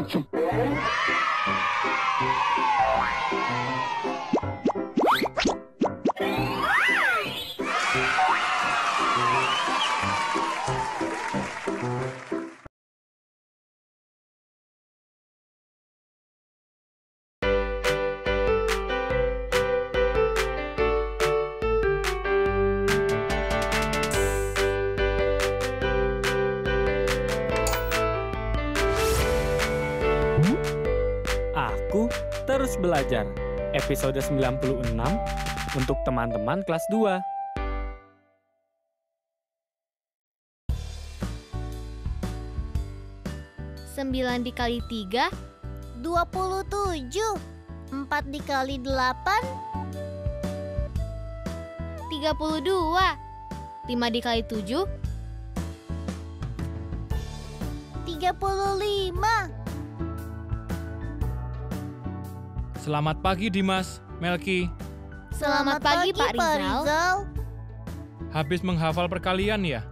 Aku Episode 96 untuk teman-teman kelas 2. Sembilan dikali tiga, dua puluh tujuh. Empat dikali delapan, tiga puluh dua. Lima dikali tujuh, tiga puluh lima. Selamat pagi Dimas, Melki. Selamat pagi, Pak Rizal. Habis menghafal perkalian ya?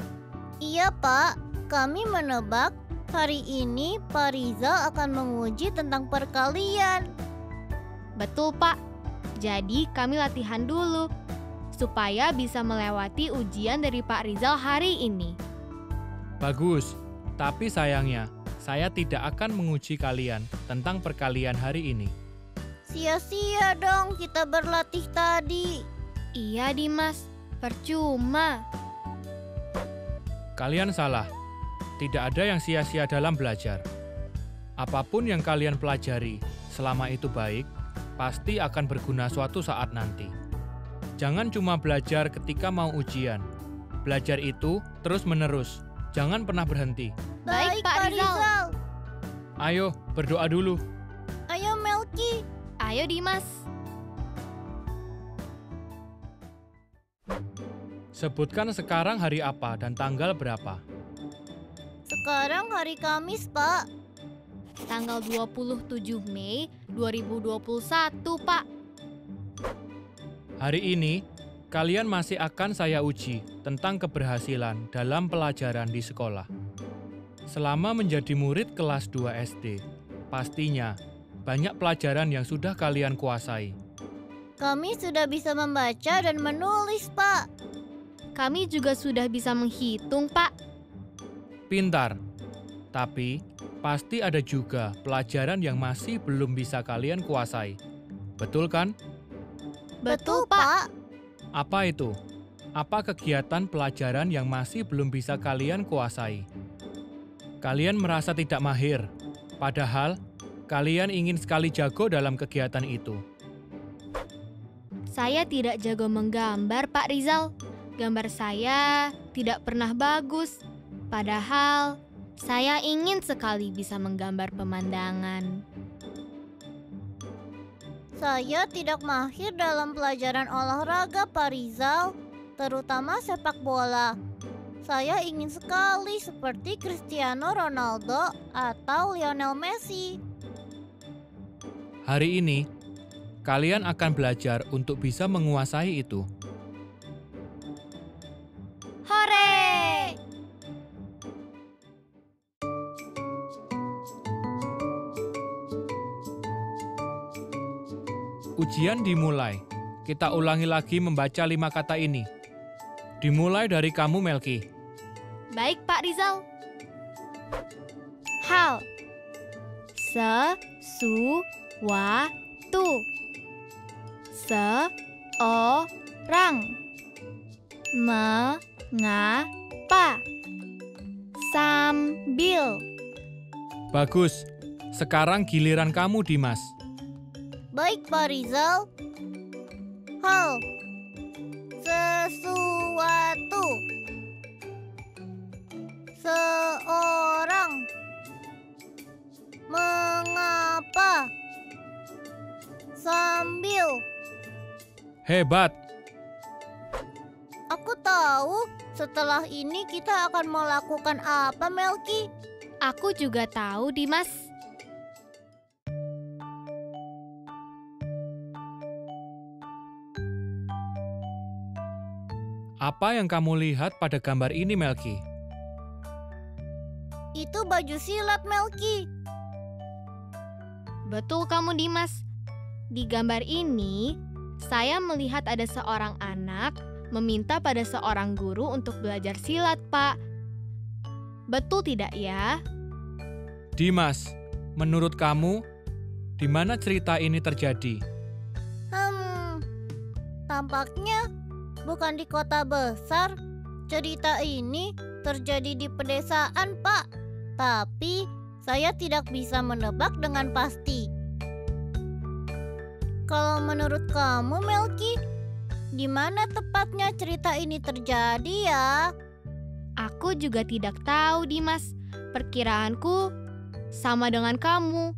Iya Pak, kami menebak hari ini Pak Rizal akan menguji tentang perkalian. Betul, Pak. Jadi kami latihan dulu supaya bisa melewati ujian dari Pak Rizal hari ini. Bagus, tapi sayangnya saya tidak akan menguji kalian tentang perkalian hari ini. Sia-sia dong kita berlatih tadi. Iya, Dimas. Percuma. Kalian salah. Tidak ada yang sia-sia dalam belajar. Apa pun yang kalian pelajari, selama itu baik, pasti akan berguna suatu saat nanti. Jangan cuma belajar ketika mau ujian. Belajar itu terus-menerus. Jangan pernah berhenti. Baik, Pak Rizal. Ayo, berdoa dulu. Ayo Melki. Ayo, Dimas. Sebutkan sekarang hari apa dan tanggal berapa. Sekarang hari Kamis, Pak. Tanggal 27 Mei 2021, Pak. Hari ini, kalian masih akan saya uji tentang keberhasilan dalam pelajaran di sekolah. Selama menjadi murid kelas 2 SD, pastinya banyak pelajaran yang sudah kalian kuasai. Kami sudah bisa membaca dan menulis, Pak. Kami juga sudah bisa menghitung, Pak. Pintar. Tapi, pasti ada juga pelajaran yang masih belum bisa kalian kuasai. Betul kan? Betul, Pak. Apa itu? Apa kegiatan pelajaran yang masih belum bisa kalian kuasai? Kalian merasa tidak mahir, padahal kalian ingin sekali jago dalam kegiatan itu. Saya tidak jago menggambar, Pak Rizal. Gambar saya tidak pernah bagus. Padahal saya ingin sekali bisa menggambar pemandangan. Saya tidak mahir dalam pelajaran olahraga, Pak Rizal, terutama sepak bola. Saya ingin sekali seperti Cristiano Ronaldo atau Lionel Messi. Hari ini, kalian akan belajar untuk bisa menguasai itu. Hore! Ujian dimulai. Kita ulangi lagi membaca lima kata ini. Dimulai dari kamu, Melki. Baik, Pak Rizal. Hal. Se, su, wa, tu. Se, o, rang. Mengapa. Sambil. Bagus. Sekarang giliran kamu, Dimas. Baik, Pak Rizal. Hal. Sesuatu. Hebat. Aku tahu setelah ini kita akan melakukan apa, Melki? Aku juga tahu, Dimas. Apa yang kamu lihat pada gambar ini, Melki? Itu baju silat Melki. Betul kamu Dimas. Di gambar ini, saya melihat ada seorang anak meminta pada seorang guru untuk belajar silat, Pak. Betul tidak ya? Dimas, menurut kamu, di mana cerita ini terjadi? Hmm, tampaknya bukan di kota besar. Cerita ini terjadi di pedesaan, Pak. Tapi saya tidak bisa menebak dengan pasti. Kalau menurut kamu, Melki, di mana tepatnya cerita ini terjadi ya? Aku juga tidak tahu, Dimas. Perkiraanku sama dengan kamu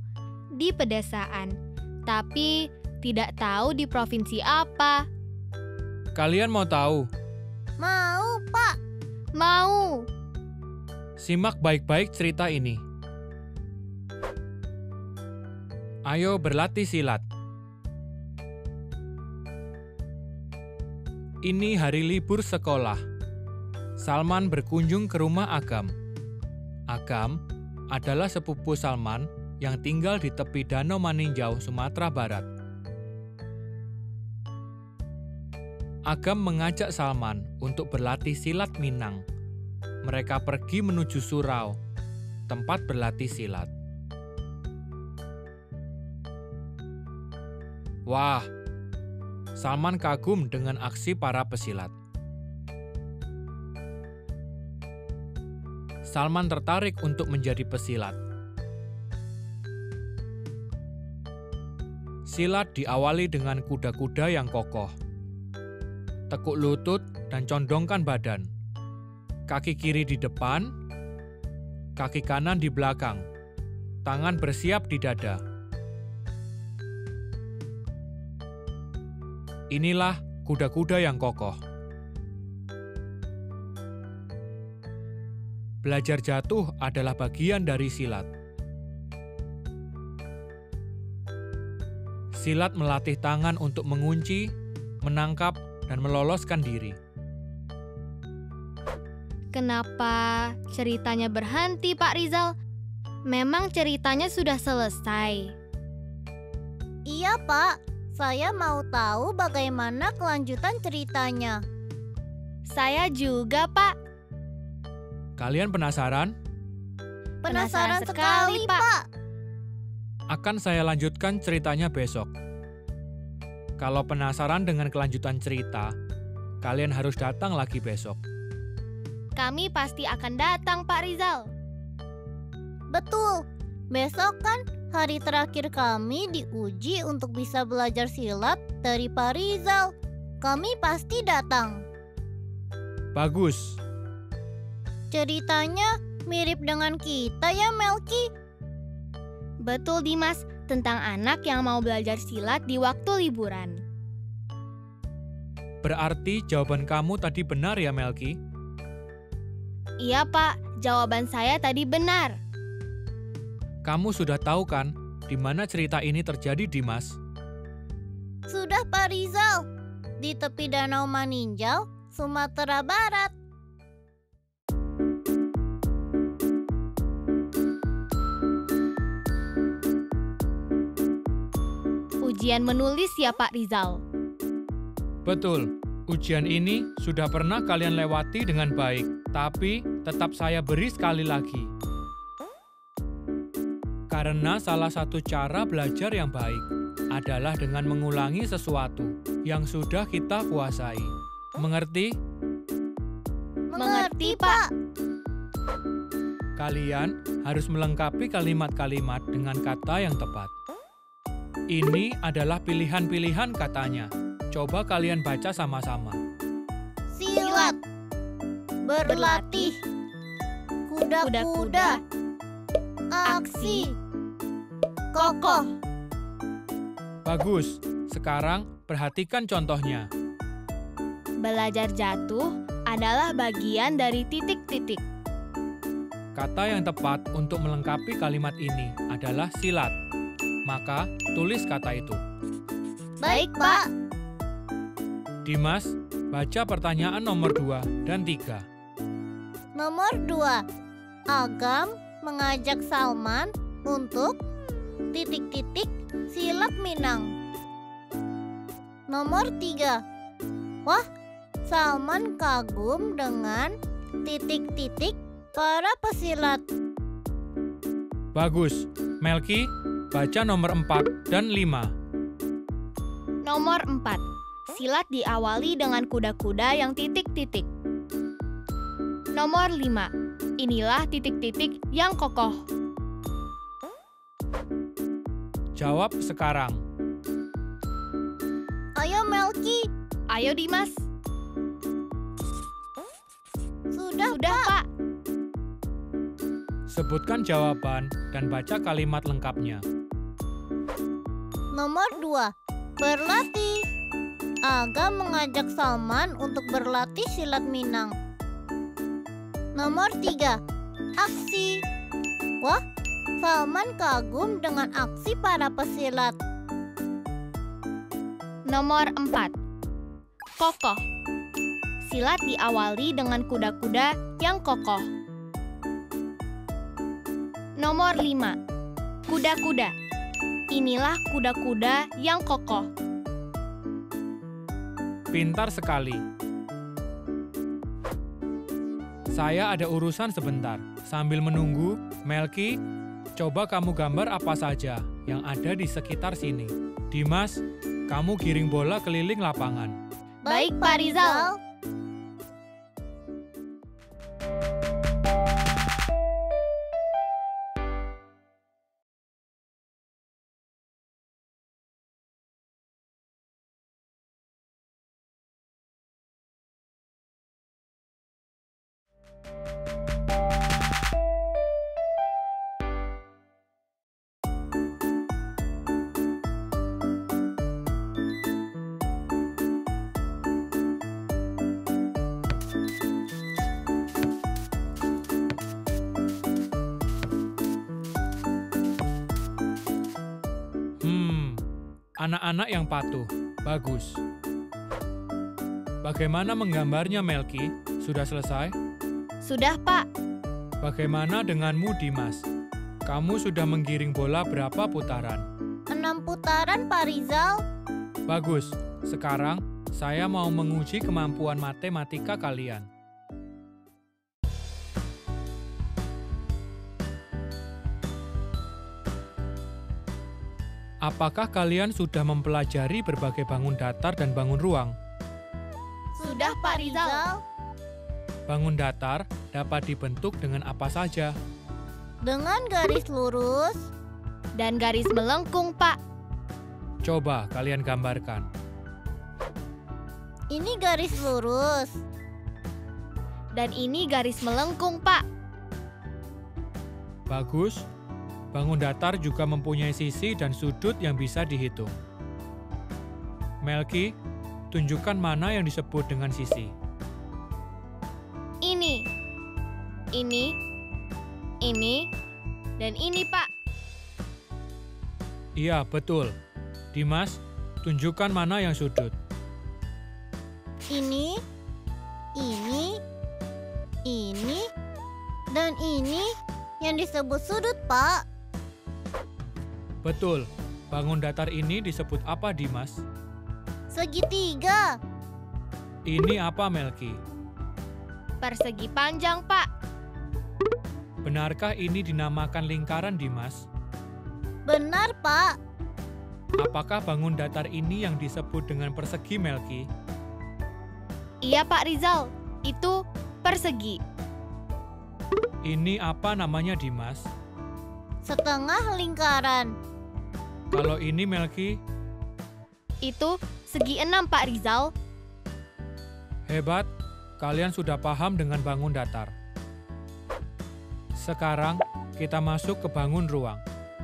di pedesaan, tapi tidak tahu di provinsi apa. Kalian mau tahu? Mau, Pak. Mau. Simak baik-baik cerita ini. Ayo berlatih silat. Ini hari libur sekolah. Salman berkunjung ke rumah Agam. Agam adalah sepupu Salman yang tinggal di tepi Danau Maninjau, Sumatera Barat. Agam mengajak Salman untuk berlatih silat Minang. Mereka pergi menuju surau, tempat berlatih silat. Wah, Salman kagum dengan aksi para pesilat. Salman tertarik untuk menjadi pesilat. Silat diawali dengan kuda-kuda yang kokoh. Tekuk lutut dan condongkan badan. Kaki kiri di depan, kaki kanan di belakang. Tangan bersiap di dada. Inilah kuda-kuda yang kokoh. Belajar jatuh adalah bagian dari silat. Silat melatih tangan untuk mengunci, menangkap, dan meloloskan diri. Kenapa ceritanya berhenti, Pak Rizal? Memang ceritanya sudah selesai. Iya, Pak. Saya mau tahu bagaimana kelanjutan ceritanya. Saya juga, Pak. Kalian penasaran? Penasaran, Penasaran sekali, sekali, Pak. Pak. Akan saya lanjutkan ceritanya besok. Kalau penasaran dengan kelanjutan cerita, kalian harus datang lagi besok. Kami pasti akan datang, Pak Rizal. Betul. Besok kan hari terakhir kami diuji untuk bisa belajar silat dari Pak Rizal. Kami pasti datang. Bagus. Ceritanya mirip dengan kita ya, Melki. Betul, Dimas. Tentang anak yang mau belajar silat di waktu liburan. Berarti jawaban kamu tadi benar ya, Melki? Iya, Pak. Jawaban saya tadi benar. Kamu sudah tahu kan di mana cerita ini terjadi, Dimas? Sudah Pak Rizal. Di tepi Danau Maninjau, Sumatera Barat. Ujian menulis ya, Pak Rizal. Betul. Ujian ini sudah pernah kalian lewati dengan baik, tapi tetap saya beri sekali lagi. Karena salah satu cara belajar yang baik adalah dengan mengulangi sesuatu yang sudah kita kuasai. Mengerti? Mengerti, Pak. Kalian harus melengkapi kalimat-kalimat dengan kata yang tepat. Ini adalah pilihan-pilihan katanya. Coba kalian baca sama-sama. Silat. Berlatih. Kuda-kuda. Aksi. Kokoh. Bagus. Sekarang perhatikan contohnya. Belajar jatuh adalah bagian dari titik-titik. Kata yang tepat untuk melengkapi kalimat ini adalah silat. Maka, tulis kata itu. Baik, Pak. Dimas, baca pertanyaan nomor 2 dan 3. Nomor 2. Agam mengajak Salman untuk titik-titik silat Minang. Nomor 3. Wah, Salman kagum dengan titik-titik para pesilat. Bagus. Melki, baca nomor 4 dan 5. Nomor 4. Silat diawali dengan kuda-kuda yang titik-titik. Nomor 5. Inilah titik-titik yang kokoh. Jawab sekarang. Ayo Melki, Ayo Dimas. sudah, Sudah, Pak. Sebutkan jawaban dan baca kalimat lengkapnya. Nomor 2. Berlatih. Agam mengajak Salman untuk berlatih silat Minang. Nomor 3. Aksi. Wah, Salman kagum dengan aksi para pesilat. Nomor 4. Kokoh. Silat diawali dengan kuda-kuda yang kokoh. Nomor 5. Kuda-kuda. Inilah kuda-kuda yang kokoh. Pintar sekali. Saya ada urusan sebentar. Sambil menunggu, Melki, coba kamu gambar apa saja yang ada di sekitar sini. Dimas, kamu giring bola keliling lapangan. Baik, Pak Rizal. Anak-anak yang patuh. Bagus. Bagaimana menggambarnya, Melki? Sudah selesai? Sudah, Pak. Bagaimana denganmu, Dimas? Kamu sudah menggiring bola berapa putaran? Enam putaran Pak Rizal. Bagus. Sekarang saya mau menguji kemampuan matematika kalian. Apakah kalian sudah mempelajari berbagai bangun datar dan bangun ruang? Sudah, Pak Rizal. Bangun datar dapat dibentuk dengan apa saja. Dengan garis lurus, Dan garis melengkung, Pak. Coba kalian gambarkan. ini garis lurus. Dan ini garis melengkung, Pak. Bagus. Bangun datar juga mempunyai sisi dan sudut yang bisa dihitung. Melki, tunjukkan mana yang disebut dengan sisi. Ini. Ini. Ini. Dan ini, Pak. Iya, betul. Dimas, tunjukkan mana yang sudut. Ini, ini, ini, dan ini yang disebut sudut, Pak. Betul. Bangun datar ini disebut apa, Dimas? Segitiga. Ini apa, Melki? Persegi panjang, Pak. Benarkah ini dinamakan lingkaran, Dimas? Benar, Pak. Apakah bangun datar ini yang disebut dengan persegi, Melki? Iya, Pak Rizal. Itu persegi. Ini apa namanya, Dimas? Setengah lingkaran. Kalau ini, Melki, Itu segi enam, Pak Rizal. Hebat, kalian sudah paham dengan bangun datar. Sekarang kita masuk ke bangun ruang.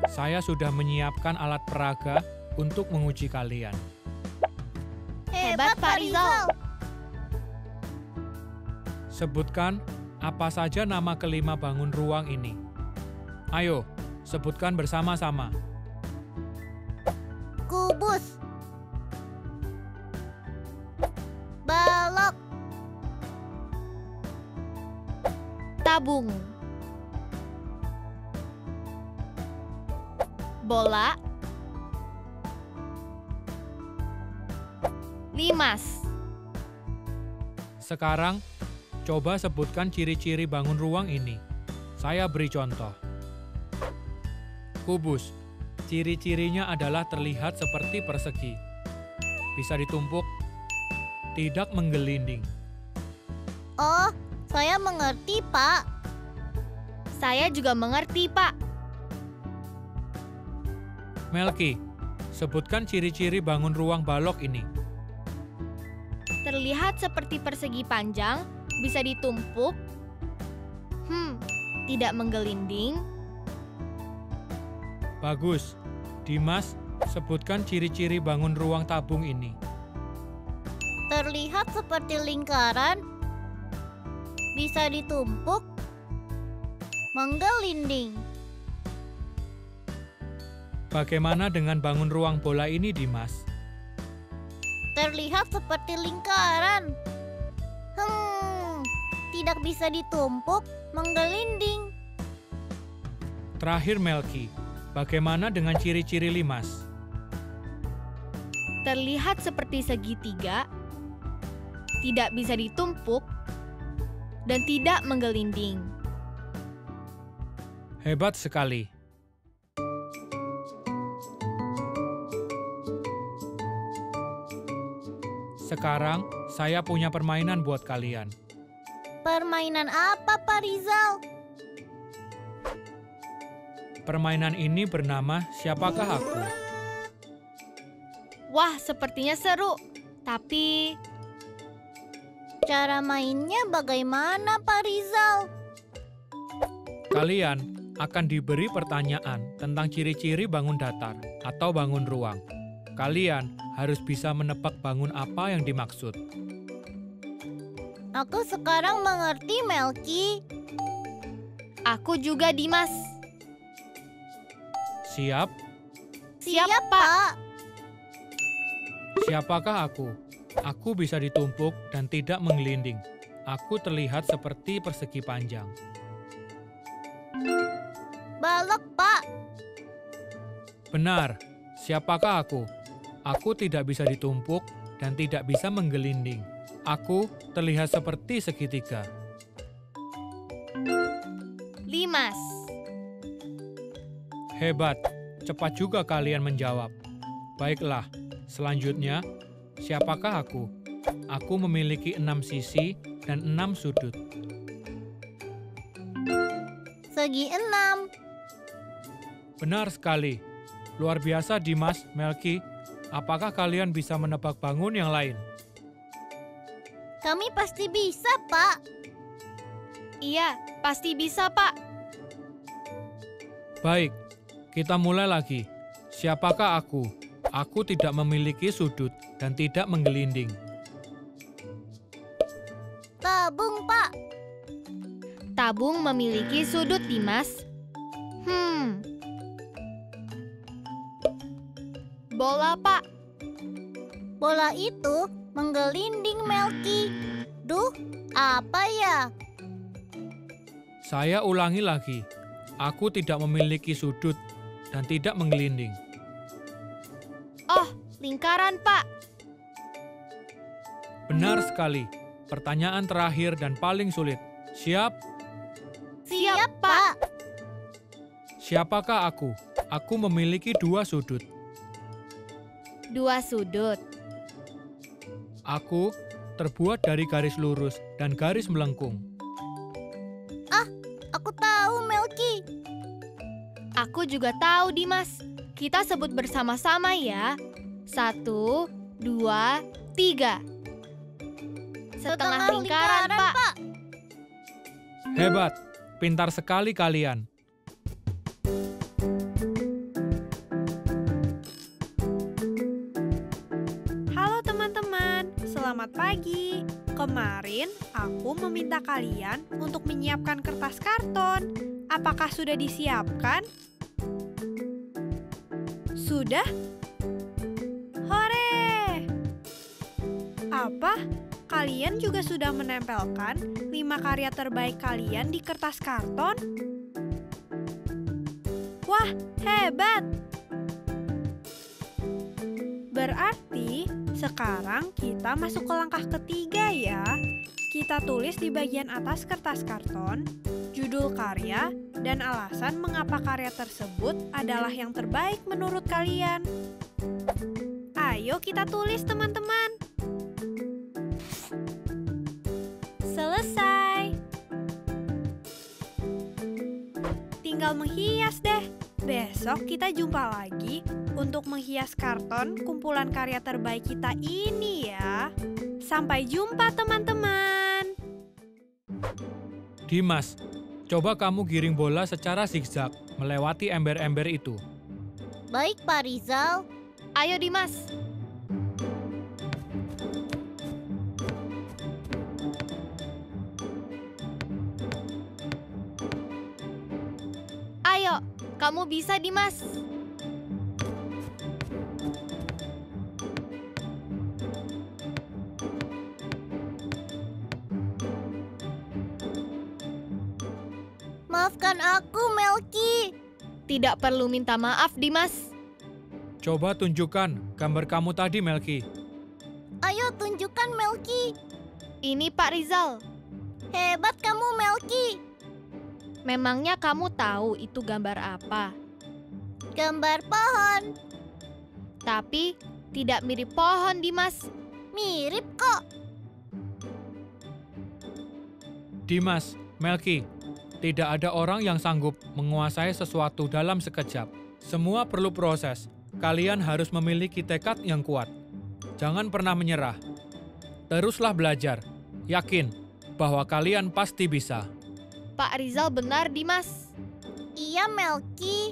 Saya sudah menyiapkan alat peraga untuk menguji kalian. Hebat, Pak Rizal. Sebutkan apa saja nama kelima bangun ruang ini. Ayo, Sebutkan bersama-sama. Kubus Balok Tabung Bola Limas Sekarang, coba sebutkan ciri-ciri bangun ruang ini. Saya beri contoh. Kubus. Ciri-cirinya adalah terlihat seperti persegi. Bisa ditumpuk, tidak menggelinding. Oh, saya mengerti, Pak. Saya juga mengerti, Pak. Melki, sebutkan ciri-ciri bangun ruang balok ini. Terlihat seperti persegi panjang, bisa ditumpuk. Hmm, tidak menggelinding. Bagus. Dimas, sebutkan ciri-ciri bangun ruang tabung ini. Terlihat seperti lingkaran, bisa ditumpuk, menggelinding. Bagaimana dengan bangun ruang bola ini, Dimas? Terlihat seperti lingkaran. Hmm, tidak bisa ditumpuk, menggelinding. Terakhir, Melki, bagaimana dengan ciri-ciri limas? Terlihat seperti segitiga, tidak bisa ditumpuk, dan tidak menggelinding. Hebat sekali. Sekarang, saya punya permainan buat kalian. Permainan apa, Pak Rizal? Permainan ini bernama Siapakah Aku? Wah, sepertinya seru. Tapi Cara mainnya bagaimana, Pak Rizal? Kalian akan diberi pertanyaan tentang ciri-ciri bangun datar atau bangun ruang. Kalian harus bisa menebak bangun apa yang dimaksud. Aku sekarang mengerti, Melki. aku juga Dimas. Siap? Siap, Pak. Siapakah aku? Aku bisa ditumpuk dan tidak menggelinding. Aku terlihat seperti persegi panjang. Balok, Pak. Benar. Siapakah aku? Aku tidak bisa ditumpuk dan tidak bisa menggelinding. Aku terlihat seperti segitiga. Limas. Hebat. Cepat juga kalian menjawab. Baiklah, selanjutnya, siapakah aku? Aku memiliki enam sisi dan enam sudut. Segi enam. Benar sekali. Luar biasa Dimas, Melki. Apakah kalian bisa menebak bangun yang lain? Kami pasti bisa, Pak. Iya, pasti bisa, Pak. Baik, kita mulai lagi. Siapakah aku? Aku tidak memiliki sudut dan tidak menggelinding. Tabung, Pak. Tabung memiliki sudut, Dimas. Hmm. Bola, Pak. Bola itu menggelinding, Melki. Duh, apa ya? Saya ulangi lagi. Aku tidak memiliki sudut dan tidak menggelinding. Oh, lingkaran, Pak. Benar sekali. Pertanyaan terakhir dan paling sulit. Siap? Siap, Pak. Siapakah aku? Aku memiliki dua sudut. Dua sudut. Aku terbuat dari garis lurus dan garis melengkung. Aku juga tahu, Dimas. Kita sebut bersama-sama ya. Satu, dua, tiga. Setengah, lingkaran, Pak. Hebat, pintar sekali kalian. Halo teman-teman, selamat pagi. Kemarin aku meminta kalian untuk menyiapkan kertas karton. Apakah sudah disiapkan? Sudah? Hore! Apa? kalian juga sudah menempelkan lima karya terbaik kalian di kertas karton? Wah, hebat! Berarti sekarang kita masuk ke langkah ketiga ya. Kita tulis di bagian atas kertas karton judul karya dan alasan mengapa karya tersebut adalah yang terbaik menurut kalian. Ayo kita tulis teman-teman. Selesai. Tinggal menghias deh. Besok kita jumpa lagi untuk menghias karton kumpulan karya terbaik kita ini ya. Sampai jumpa teman-teman. Dimas, coba kamu giring bola secara zigzag melewati ember-ember itu. Baik, Pak Rizal. Ayo Dimas. Ayo, kamu bisa Dimas. Maafkan aku, Melki. Tidak perlu minta maaf Dimas. Coba tunjukkan gambar kamu tadi, Melki. Ayo tunjukkan Melki. Ini Pak Rizal. Hebat kamu, Melki. Memangnya kamu tahu itu gambar apa? Gambar pohon. Tapi tidak mirip pohon Dimas. Mirip kok. Dimas, Melki, tidak ada orang yang sanggup menguasai sesuatu dalam sekejap. Semua perlu proses. Kalian harus memiliki tekad yang kuat. Jangan pernah menyerah. Teruslah belajar. Yakin bahwa kalian pasti bisa. Pak Rizal benar Dimas. Iya, Melki.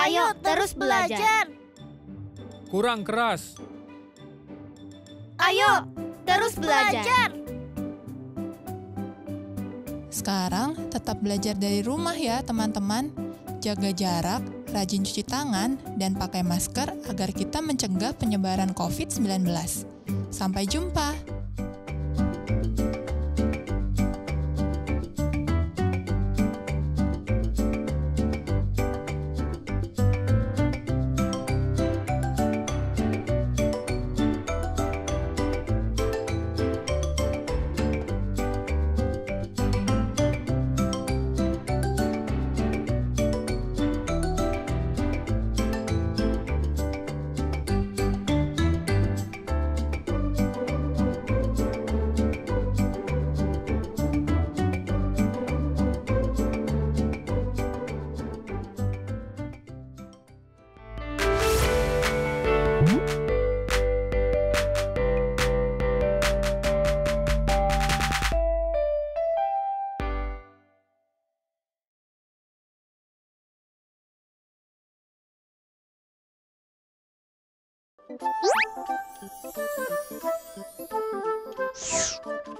Ayo, terus belajar. Kurang keras. Ayo, terus belajar. Sekarang tetap belajar dari rumah ya teman-teman. Jaga jarak, rajin cuci tangan, dan pakai masker agar kita mencegah penyebaran COVID-19. Sampai jumpa!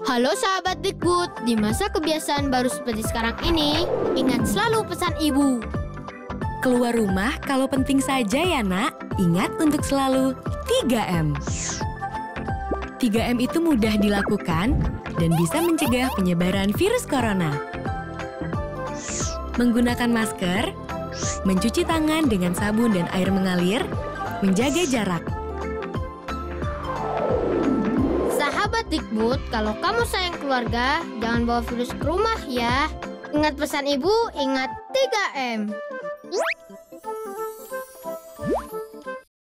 Halo sahabat Dikbud, di masa kebiasaan baru seperti sekarang ini, ingat selalu pesan ibu. Keluar rumah kalau penting saja ya nak, ingat untuk selalu 3M. 3M itu mudah dilakukan dan bisa mencegah penyebaran virus corona. Menggunakan masker, mencuci tangan dengan sabun dan air mengalir, menjaga jarak. Sahabat Dikbud, kalau kamu sayang keluarga, jangan bawa virus ke rumah ya. Ingat pesan ibu, ingat 3M.